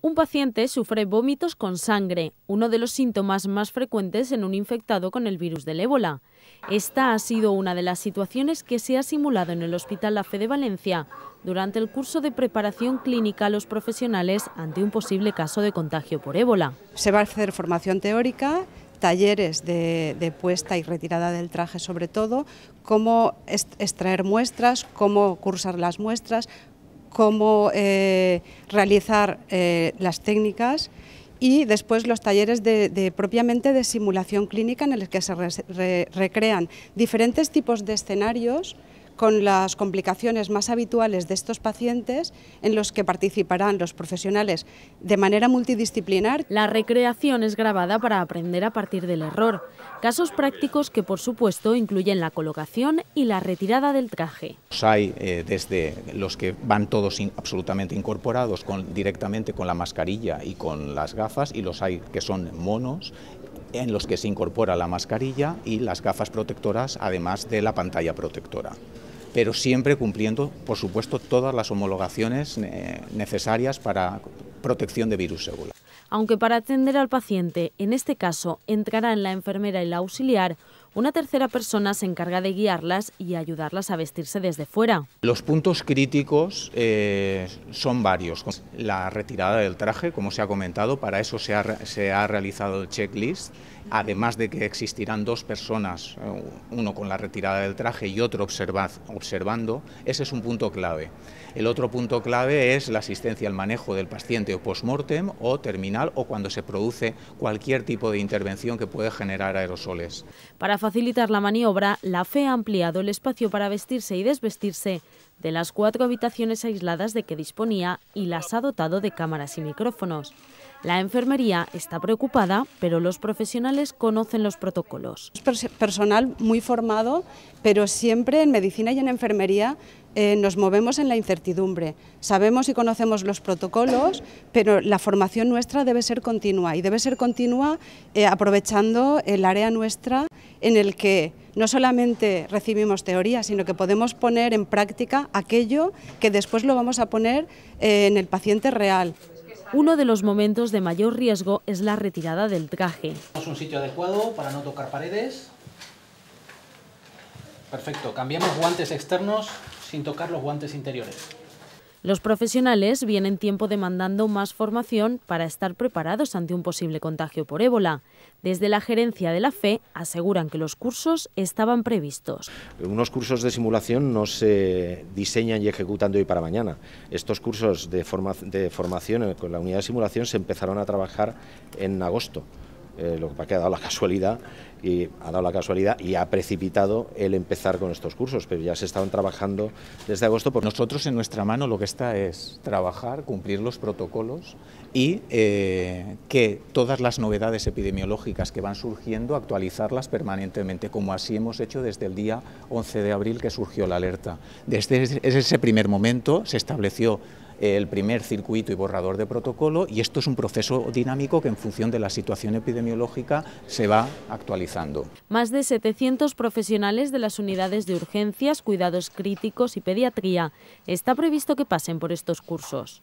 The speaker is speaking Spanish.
Un paciente sufre vómitos con sangre, uno de los síntomas más frecuentes en un infectado con el virus del ébola. Esta ha sido una de las situaciones que se ha simulado en el Hospital La Fe de Valencia durante el curso de preparación clínica a los profesionales ante un posible caso de contagio por ébola. Se va a hacer formación teórica talleres de, puesta y retirada del traje sobre todo, cómo extraer muestras, cómo cursar las muestras, cómo eh, realizar eh, las técnicas y después los talleres de, propiamente de simulación clínica en los que se recrean diferentes tipos de escenarios con las complicaciones más habituales de estos pacientes en los que participarán los profesionales de manera multidisciplinar. La recreación es grabada para aprender a partir del error. Casos prácticos que por supuesto incluyen la colocación y la retirada del traje. Hay eh, desde los que van todos absolutamente incorporados con, directamente con la mascarilla y con las gafas y los hay que son monos en los que se incorpora la mascarilla y las gafas protectoras además de la pantalla protectora pero siempre cumpliendo, por supuesto, todas las homologaciones eh, necesarias para protección de virus ébola. Aunque para atender al paciente, en este caso, entrarán la enfermera y la auxiliar, una tercera persona se encarga de guiarlas y ayudarlas a vestirse desde fuera. Los puntos críticos eh, son varios. La retirada del traje, como se ha comentado, para eso se ha, se ha realizado el checklist, además de que existirán dos personas, eh, uno con la retirada del traje y otro observando, ese es un punto clave. El otro punto clave es la asistencia al manejo del paciente o post-mortem o terminal o cuando se produce cualquier tipo de intervención que puede generar aerosoles. Para facilitar la maniobra, la FE ha ampliado el espacio para vestirse y desvestirse de las cuatro habitaciones aisladas de que disponía y las ha dotado de cámaras y micrófonos. La enfermería está preocupada, pero los profesionales conocen los protocolos. Personal muy formado, pero siempre en medicina y en enfermería eh, nos movemos en la incertidumbre. Sabemos y conocemos los protocolos, pero la formación nuestra debe ser continua y debe ser continua eh, aprovechando el área nuestra en el que no solamente recibimos teoría, sino que podemos poner en práctica aquello que después lo vamos a poner eh, en el paciente real. Uno de los momentos de mayor riesgo es la retirada del traje. un sitio adecuado para no tocar paredes. Perfecto, cambiamos guantes externos sin tocar los guantes interiores. Los profesionales vienen tiempo demandando más formación para estar preparados ante un posible contagio por ébola. Desde la gerencia de la FE aseguran que los cursos estaban previstos. Unos cursos de simulación no se diseñan y ejecutan de hoy para mañana. Estos cursos de, formación con la unidad de simulación se empezaron a trabajar en agosto. Eh, lo que ha dado la casualidad y ha dado la casualidad y ha precipitado el empezar con estos cursos, pero ya se estaban trabajando desde agosto. Por... Nosotros en nuestra mano lo que está es trabajar, cumplir los protocolos y eh, que todas las novedades epidemiológicas que van surgiendo, actualizarlas permanentemente, como así hemos hecho desde el día 11 de abril que surgió la alerta. Desde ese primer momento se estableció el primer circuito y borrador de protocolo y esto es un proceso dinámico que en función de la situación epidemiológica se va actualizando. Más de 700 profesionales de las unidades de urgencias, cuidados críticos y pediatría está previsto que pasen por estos cursos.